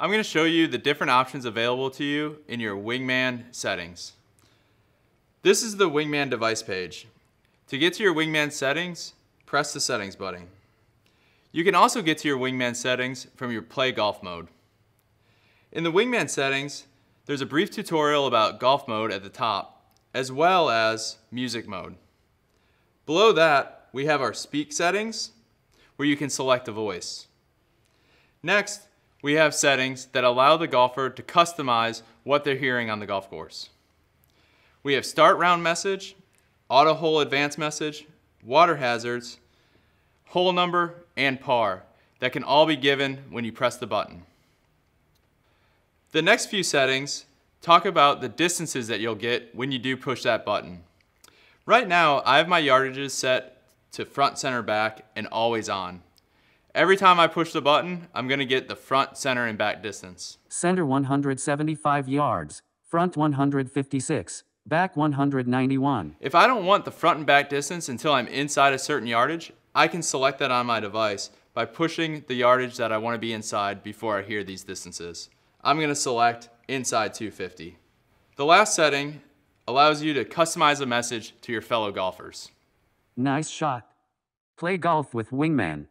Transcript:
I'm going to show you the different options available to you in your Wingman settings. This is the Wingman device page. To get to your Wingman settings, press the settings button. You can also get to your Wingman settings from your play golf mode. In the Wingman settings, there's a brief tutorial about golf mode at the top, as well as music mode. Below that, we have our speak settings, where you can select a voice. Next, we have settings that allow the golfer to customize what they're hearing on the golf course. We have start round message, auto hole advance message, water hazards, hole number, and par that can all be given when you press the button. The next few settings talk about the distances that you'll get when you do push that button. Right now, I have my yardages set to front, center, back, and always on. Every time I push the button, I'm gonna get the front, center, and back distance. Center 175 yards, front 156, back 191. If I don't want the front and back distance until I'm inside a certain yardage, I can select that on my device by pushing the yardage that I wanna be inside before I hear these distances. I'm gonna select inside 250. The last setting allows you to customize a message to your fellow golfers. Nice shot. Play golf with Wingman.